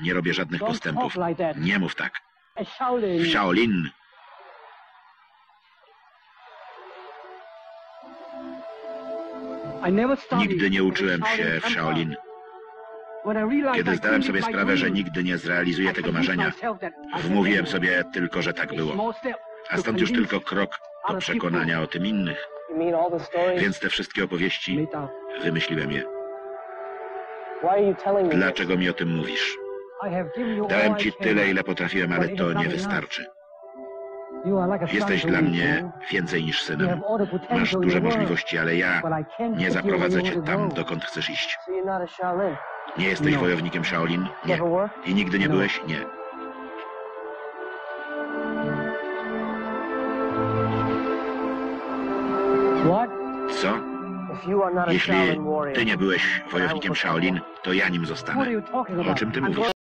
Nie robię żadnych postępów. Nie mów tak. W Shaolin nigdy nie uczyłem się w. Shaolin. Kiedy zdałem sobie sprawę, że nigdy nie zrealizuję tego marzenia, wmówiłem sobie tylko, że tak było. A stąd już tylko krok do przekonania o tym innych. Więc te wszystkie opowieści wymyśliłem je. Dlaczego mi o tym mówisz? I have given you all Dałem ci tyle, ile potrafiłem, ale to nie wystarczy. You are like a son Jesteś dla mnie więcej niż You synem. have all the potential Masz in duże the world, możliwości, ale ja but I can't nie zaprowadzę cię tam, dokąd chcesz iść. So you're not a Shaolin? Nie jesteś No. wojownikiem Shaolin? Nie. I nigdy nie No. byłeś? Nie. What? Co? Jeśli ty nie byłeś wojownikiem Shaolin, to ja nim zostanę. O czym ty mówisz?